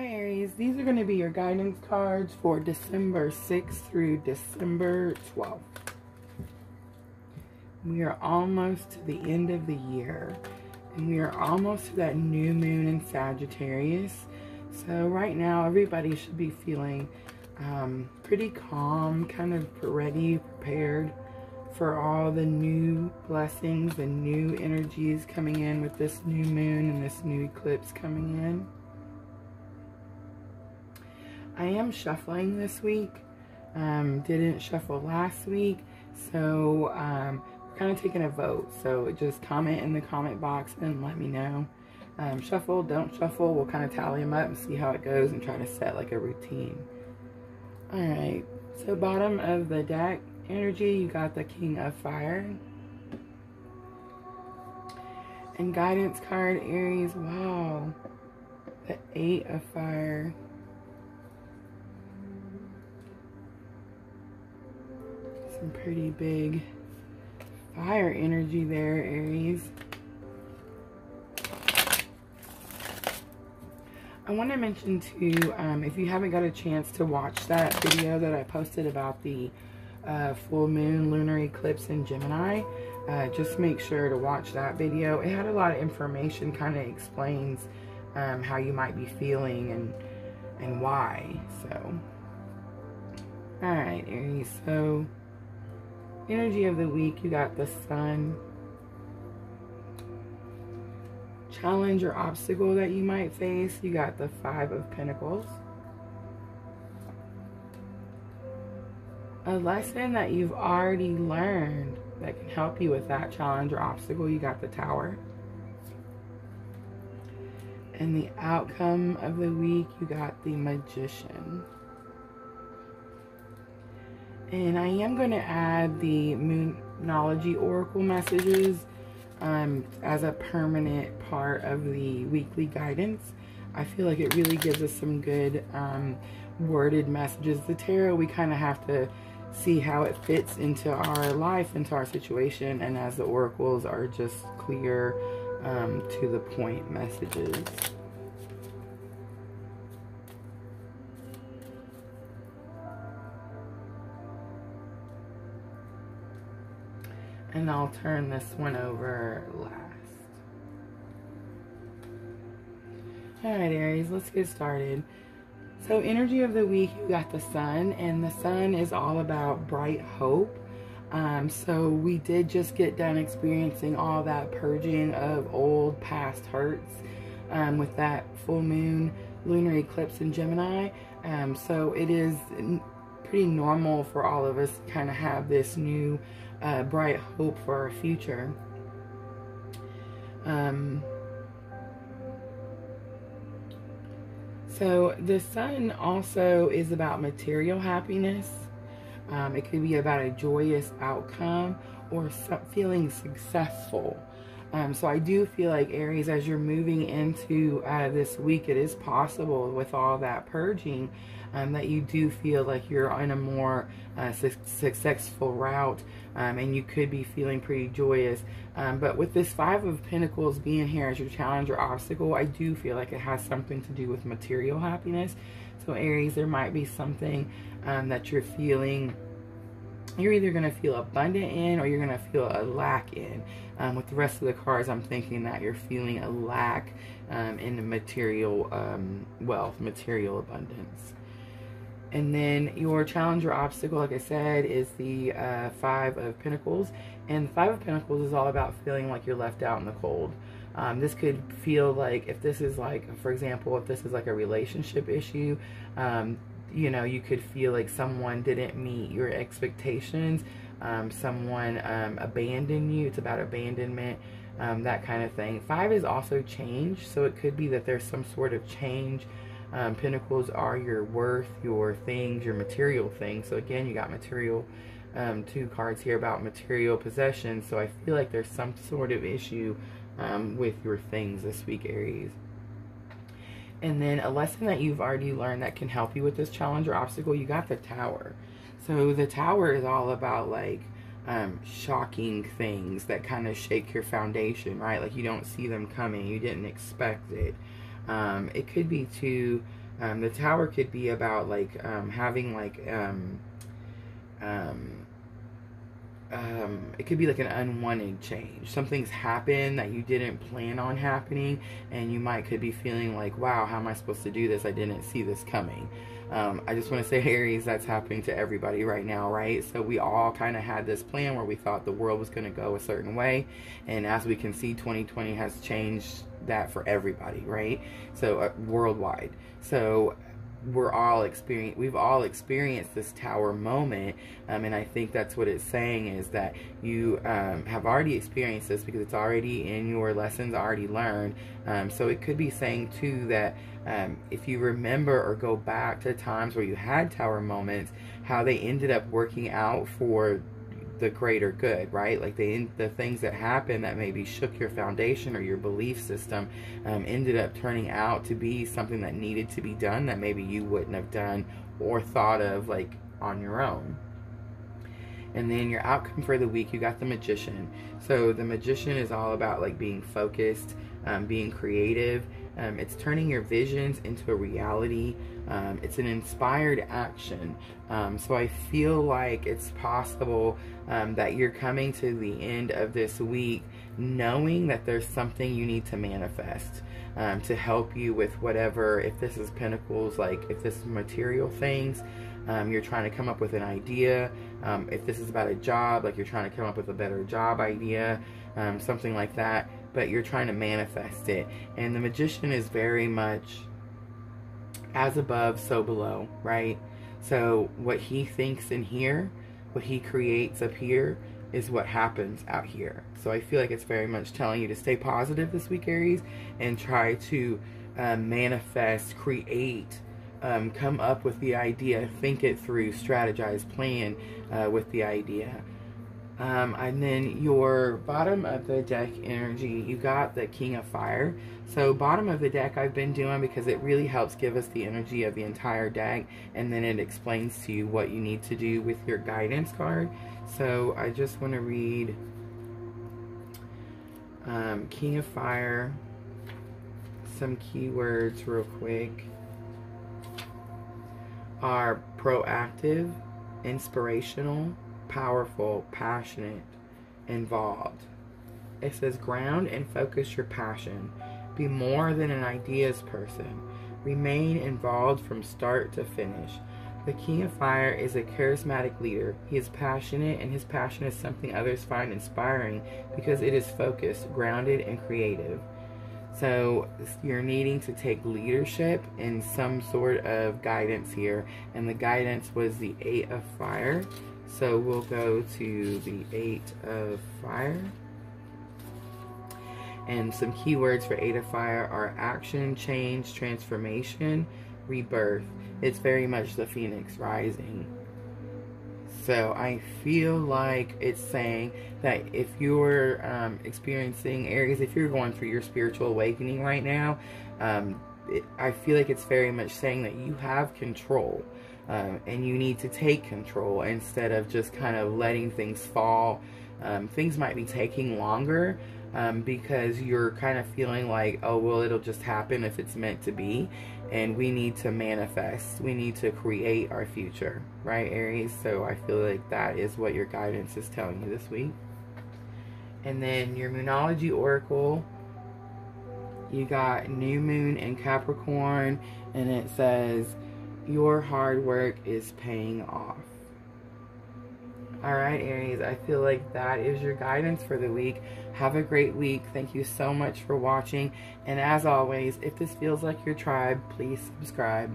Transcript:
Hi Aries, these are going to be your guidance cards for December 6th through December 12th. We are almost to the end of the year and we are almost to that new moon in Sagittarius. So right now everybody should be feeling um, pretty calm, kind of ready, prepared for all the new blessings and new energies coming in with this new moon and this new eclipse coming in. I am shuffling this week. Um, didn't shuffle last week. So um, we're kind of taking a vote. So just comment in the comment box and let me know. Um, shuffle, don't shuffle. We'll kind of tally them up and see how it goes and try to set like a routine. All right. So bottom of the deck energy, you got the King of Fire. And guidance card, Aries. Wow. The Eight of Fire. Some pretty big fire energy there, Aries. I want to mention too, um, if you haven't got a chance to watch that video that I posted about the uh, full moon lunar eclipse in Gemini, uh, just make sure to watch that video. It had a lot of information, kind of explains um, how you might be feeling and and why. So, all right, Aries. So energy of the week, you got the sun. Challenge or obstacle that you might face, you got the five of pentacles. A lesson that you've already learned that can help you with that challenge or obstacle, you got the tower. And the outcome of the week, you got the magician. And I am going to add the Moonology Oracle messages um, as a permanent part of the weekly guidance. I feel like it really gives us some good um, worded messages. The tarot, we kind of have to see how it fits into our life, into our situation, and as the oracles are just clear um, to the point messages. And I'll turn this one over last. Alright, Aries, let's get started. So, energy of the week, you got the sun, and the sun is all about bright hope. Um, so, we did just get done experiencing all that purging of old past hurts um, with that full moon lunar eclipse in Gemini. Um, so, it is pretty normal for all of us to kind of have this new uh, bright hope for our future. Um, so the sun also is about material happiness. Um, it could be about a joyous outcome or feeling successful. Um, so I do feel like Aries, as you're moving into uh, this week, it is possible with all that purging um, that you do feel like you're on a more uh, su successful route um, and you could be feeling pretty joyous. Um, but with this Five of Pentacles being here as your challenge or obstacle, I do feel like it has something to do with material happiness. So Aries, there might be something um, that you're feeling you're either going to feel abundant in or you're going to feel a lack in. Um, with the rest of the cards, I'm thinking that you're feeling a lack um, in the material um, wealth, material abundance. And then your challenge or obstacle, like I said, is the uh, Five of Pentacles. And the Five of Pentacles is all about feeling like you're left out in the cold. Um, this could feel like, if this is like, for example, if this is like a relationship issue, um, you know, you could feel like someone didn't meet your expectations. Um, someone um, abandoned you. It's about abandonment, um, that kind of thing. Five is also change. So it could be that there's some sort of change um, pentacles are your worth, your things, your material things. So again, you got material, um, two cards here about material possession. So I feel like there's some sort of issue um, with your things this week, Aries. And then a lesson that you've already learned that can help you with this challenge or obstacle, you got the tower. So the tower is all about like um, shocking things that kind of shake your foundation, right? Like you don't see them coming, you didn't expect it. Um, it could be too Um, the tower could be about like um, having like um, um, it could be like an unwanted change. Something's happened that you didn't plan on happening, and you might could be feeling like, wow, how am I supposed to do this? I didn't see this coming. Um, I just want to say, Aries, that's happening to everybody right now, right? So we all kind of had this plan where we thought the world was going to go a certain way, and as we can see, 2020 has changed that for everybody, right? So uh, worldwide. So we're all experience we've all experienced this tower moment um, and i think that's what it's saying is that you um, have already experienced this because it's already in your lessons already learned. Um, so it could be saying too that um, if you remember or go back to times where you had tower moments how they ended up working out for the greater good, right? Like the the things that happened that maybe shook your foundation or your belief system um, ended up turning out to be something that needed to be done that maybe you wouldn't have done or thought of like on your own. And then your outcome for the week, you got the magician. So the magician is all about like being focused, um, being creative. Um, it's turning your visions into a reality. Um, it's an inspired action. Um, so I feel like it's possible um, that you're coming to the end of this week knowing that there's something you need to manifest um, to help you with whatever, if this is pentacles, like if this is material things, um, you're trying to come up with an idea. Um, if this is about a job, like you're trying to come up with a better job idea, um, something like that, but you're trying to manifest it. And the magician is very much as above, so below, right? So what he thinks in here, what he creates up here, is what happens out here. So I feel like it's very much telling you to stay positive this week, Aries, and try to uh, manifest, create, um, come up with the idea, think it through, strategize, plan uh, with the idea. Um, and then your bottom of the deck energy, you got the King of Fire. So bottom of the deck I've been doing because it really helps give us the energy of the entire deck. And then it explains to you what you need to do with your guidance card. So I just want to read um, King of Fire, some keywords real quick are proactive, inspirational, powerful, passionate, involved. It says ground and focus your passion. Be more than an ideas person. Remain involved from start to finish. The King of Fire is a charismatic leader. He is passionate, and his passion is something others find inspiring because it is focused, grounded, and creative. So you're needing to take leadership in some sort of guidance here. And the guidance was the Eight of Fire. So we'll go to the Eight of Fire. And some keywords for Eight of Fire are action, change, transformation, rebirth. It's very much the phoenix rising. So I feel like it's saying that if you're um, experiencing Aries, if you're going through your spiritual awakening right now, um, it, I feel like it's very much saying that you have control. Um, and you need to take control instead of just kind of letting things fall. Um, things might be taking longer um, because you're kind of feeling like, oh, well, it'll just happen if it's meant to be. And we need to manifest. We need to create our future, right, Aries? So I feel like that is what your guidance is telling you this week. And then your Moonology Oracle, you got New Moon in Capricorn, and it says, your hard work is paying off. Alright, Aries, I feel like that is your guidance for the week. Have a great week. Thank you so much for watching. And as always, if this feels like your tribe, please subscribe.